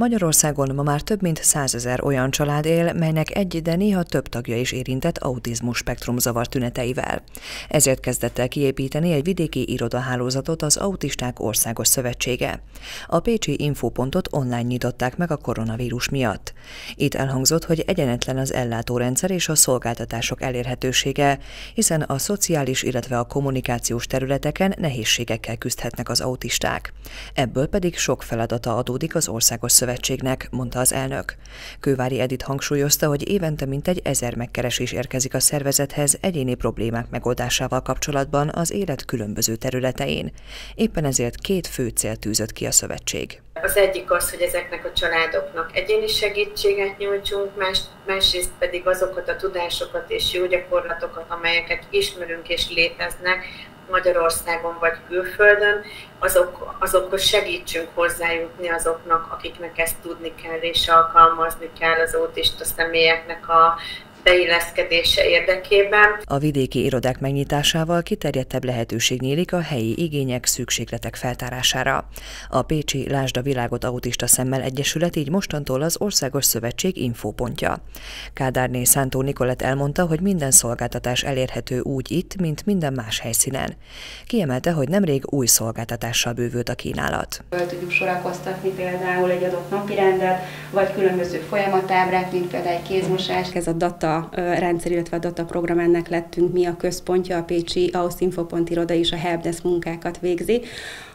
Magyarországon ma már több mint százezer olyan család él, melynek egy, de néha több tagja is érintett autizmus spektrum zavar tüneteivel. Ezért kezdett el kiépíteni egy vidéki irodahálózatot az Autisták Országos Szövetsége. A Pécsi Infopontot online nyitották meg a koronavírus miatt. Itt elhangzott, hogy egyenetlen az ellátórendszer és a szolgáltatások elérhetősége, hiszen a szociális, illetve a kommunikációs területeken nehézségekkel küzdhetnek az autisták. Ebből pedig sok feladata adódik az Országos Szövetségnek, mondta az elnök. Kővári Edith hangsúlyozta, hogy évente mintegy ezer megkeresés érkezik a szervezethez egyéni problémák megoldásával kapcsolatban az élet különböző területein. Éppen ezért két fő cél tűzött ki a szövetség. Az egyik az, hogy ezeknek a családoknak egyéni segítséget nyújtsunk, más, másrészt pedig azokat a tudásokat és jó gyakorlatokat, amelyeket ismerünk és léteznek, Magyarországon vagy külföldön, azok, azokhoz segítsünk hozzájutni azoknak, akiknek ezt tudni kell és alkalmazni kell az autista személyeknek a beilleszkedése érdekében. A vidéki irodák megnyitásával kiterjedtebb lehetőség nyílik a helyi igények, szükségletek feltárására. A Pécsi Lásd a Világot Autista Szemmel Egyesület így mostantól az Országos Szövetség infópontja. Kádárné Szántó Nikolett elmondta, hogy minden szolgáltatás elérhető úgy itt, mint minden más helyszínen. Kiemelte, hogy nemrég új szolgáltatással bővült a kínálat. Tudjuk sorakoztatni például egy adott napirendet, vagy különböző folyamatábrák, mint például egy kézmosás. Ez a data rendszer, illetve a data ennek lettünk mi a központja, a Pécsi Ausztinfopont iroda is a helpdesk munkákat végzi.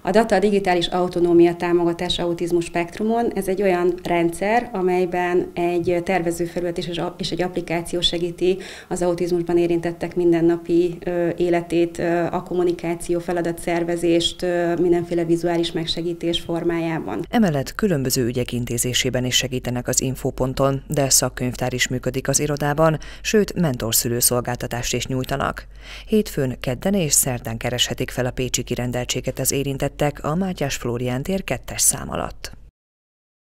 A data a digitális autonómia támogatás autizmus spektrumon, ez egy olyan rendszer, amelyben egy tervezőfelület és egy applikáció segíti az autizmusban érintettek mindennapi életét, a kommunikáció, feladatszervezést, mindenféle vizuális megsegítés formájában. Emellett különböző ügyek intézésében is segítenek az infoponton, de szakkönyvtár is működik az irodában, van, sőt mentorszülő szolgáltatást is nyújtanak. Hétfőn, kedden és szerdán kereshetik fel a pécsi kirendeltséget az érintettek a Mátyás Flórián tér kettes szám alatt.